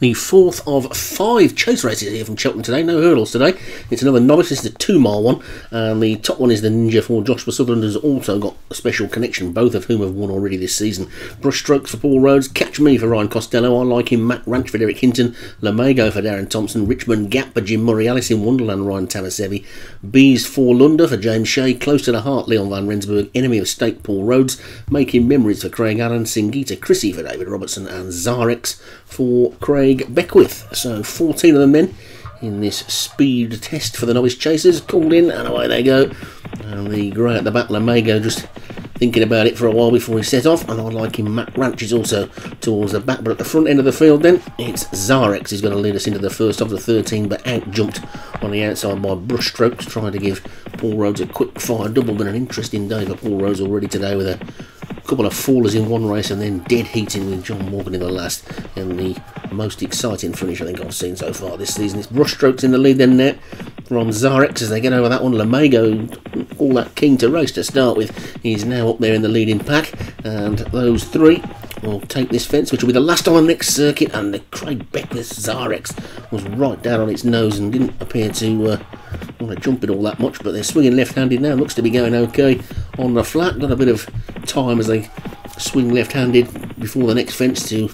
the fourth of five chase races here from Cheltenham today. No hurdles today. It's another novice. This is a two mile one. And the top one is the Ninja for Joshua Sutherland, who's also got a special connection, both of whom have won already this season. Brushstrokes for Paul Rhodes, Catch Me for Ryan Costello. I like him. Matt Ranch for Derek Hinton. Lamago for Darren Thompson. Richmond Gap for Jim Murray. Alice in Wonderland, Ryan Tamasebi. Bees for Lunder for James Shea. Close to the Heart, Leon Van Rensburg. Enemy of State, Paul Rhodes. Making Memories for Craig Allen. Singita Chrissy for David Robertson. And Zarex for Craig Beckwith. So 14 of them then in this speed test for the novice chasers. Called in and away they go. And the grey at the back, Lamago, just thinking about it for a while before he set off. And I like him. Matt Ranch is also towards the back. But at the front end of the field then, it's Zarex who's going to lead us into the first of the 13. But out jumped on the outside by Brushstrokes, trying to give Paul Rhodes a quick fire double. But an interesting day for Paul Rhodes already today with a couple of fallers in one race and then dead heating with John Morgan in the last and the most exciting finish I think I've seen so far this season. It's Brushstrokes in the lead then net from Zarex as they get over that one. Lamago, all that keen to race to start with, he's now up there in the leading pack and those three will take this fence, which will be the last on the next circuit. And the Craig Beckwith Zarex was right down on its nose and didn't appear to uh, want to jump it all that much. But they're swinging left-handed now. Looks to be going okay on the flat. Got a bit of time as they swing left-handed before the next fence to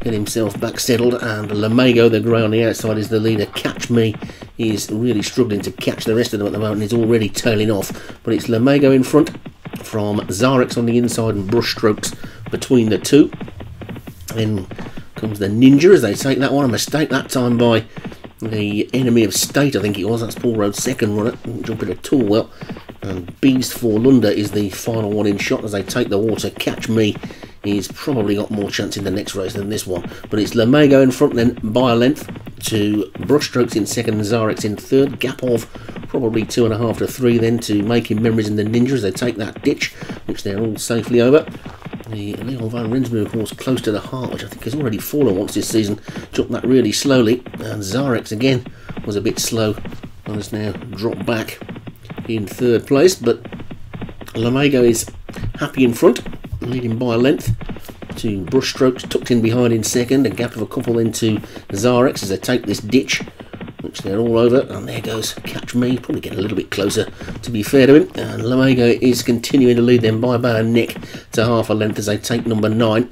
get himself back settled. And Lamago, the grey on the outside, is the leader. Catch Me is really struggling to catch the rest of them at the moment. He's already tailing off. But it's Lamago in front from Zarex on the inside and Brushstrokes between the two. Then comes the Ninja as they take that one. A mistake that time by the enemy of state, I think it was. That's Paul Rhodes' second runner. Jumping at all well. And Beast for Lunder is the final one in shot as they take the water. Catch Me. He's probably got more chance in the next race than this one. But it's Lamago in front then by a length to Brushstrokes in second Zarex in third. Gap of probably two and a half to three then to Making Memories in the Ninjas. They take that ditch, which they're all safely over. The Leon Van Rensburg horse close to the heart, which I think has already fallen once this season, jumped that really slowly. And Zarex again was a bit slow and has now dropped back in third place. But Lamago is happy in front, leading by a length to Brushstrokes, tucked in behind in second, a gap of a couple into Zarex as they take this ditch, which they're all over, and there goes Catch Me, probably getting a little bit closer to be fair to him, and Lamago is continuing to lead them by about a nick to half a length as they take number nine,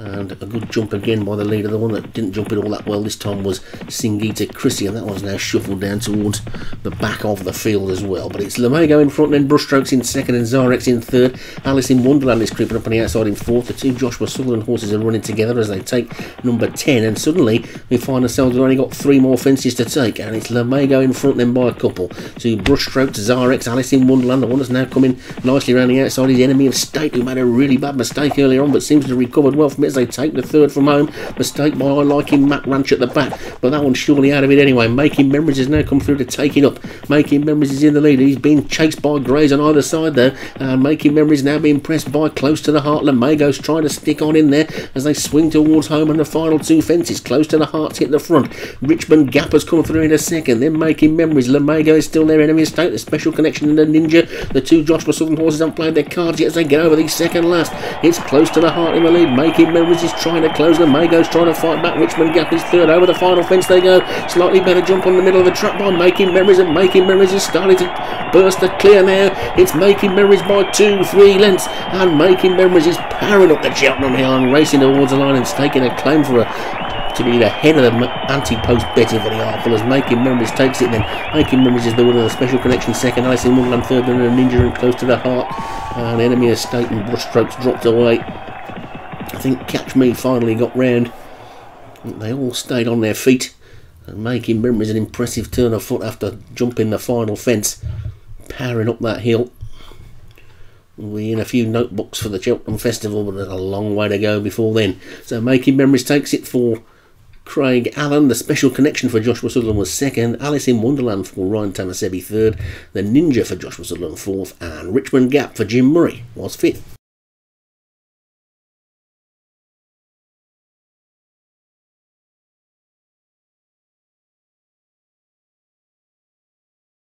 and a good jump again by the leader. The one that didn't jump it all that well this time was Singita Chrissy, and that one's now shuffled down towards the back of the field as well. But it's Lamago in front, then Brushstrokes in second, and Zarex in third. Alice in Wonderland is creeping up on the outside in fourth. The two Joshua Sutherland horses are running together as they take number 10, and suddenly we find ourselves we've only got three more fences to take, and it's Lamago in front, then by a couple. To Brushstrokes, Zarex, Alice in Wonderland. The one that's now coming nicely around the outside is Enemy of State, who made a really bad mistake earlier on, but seems to have recovered well from it as they take the third from home. Mistake by I like him, Matt Ranch at the back, but that one's surely out of it anyway. Making Memories has now come through to take it up. Making Memories is in the lead. He's being chased by Greys on either side there. And Making Memories now being pressed by close to the heart. Lamago's trying to stick on in there as they swing towards home and the final two fences close to the heart hit the front. Richmond Gap has come through in a second. Then Making Memories. Lamago is still there. Enemy state. The special connection and the Ninja. The two Joshua Sutherland horses haven't played their cards yet as they get over the second last. It's close to the heart in the lead. Making Memories is trying to close. Lamago's trying to fight back. Richmond Gap is third. Over the final fence they go. Slightly better jump on the middle of the track by Making Memories. And Making Memories is starting to burst the clear now. It's Making Memories by two, three lengths. And Making Memories is powering up the Cheltenham Hill and racing towards the line and taking a claim for a to be the head of the anti-post betting for the Arkle as Making Memories takes it then. Making Memories is the winner of the special connection second. Ice in Wonderland third and a Ninja and close to the heart. Uh, and Enemy of State and Brushstrokes dropped away. Think Catch Me finally got round. They all stayed on their feet and Making Memories an impressive turn of foot after jumping the final fence. Powering up that hill. We in a few notebooks for the Cheltenham Festival, but there's a long way to go before then. So Making Memories takes it for Craig Allen. The special connection for Joshua Sutherland was second. Alice in Wonderland for Ryan Tamasebi third. The Ninja for Joshua Sutherland fourth. And Richmond Gap for Jim Murray was fifth.